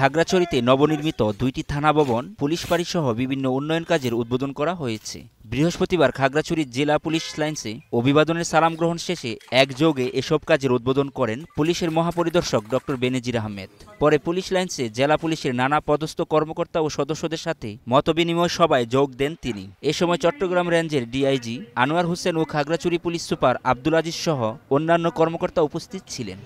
খাগড়াছড়িতে নবনির্মিত দুইটি থানা ভবন, পুলিশ বাড়ি সহ বিভিন্ন উন্নয়ন কাজের উদ্বোধন করা হয়েছে। বৃহস্পতিবার খাগড়াছড়ি জেলা পুলিশ লাইন্সে অভিবাদনের সালাম গ্রহণ শেষে একযোগে এসব কাজের উদ্বোধন করেন পুলিশের মহাপরিদর্শক ডক্টর বেনেজির আহমেদ। পরে পুলিশ লাইন্সে জেলা পুলিশের নানা পদস্থ কর্মকর্তা ও সদস্যদের সাথে মতবিনিময় সভায় যোগ দেন তিনি। এ সময় চট্টগ্রাম রেঞ্জের ডিআইজি আনোয়ার হোসেন ও খাগড়াছড়ি পুলিশ সুপার আব্দুল আজিজ সহ অন্যান্য কর্মকর্তা উপস্থিত ছিলেন।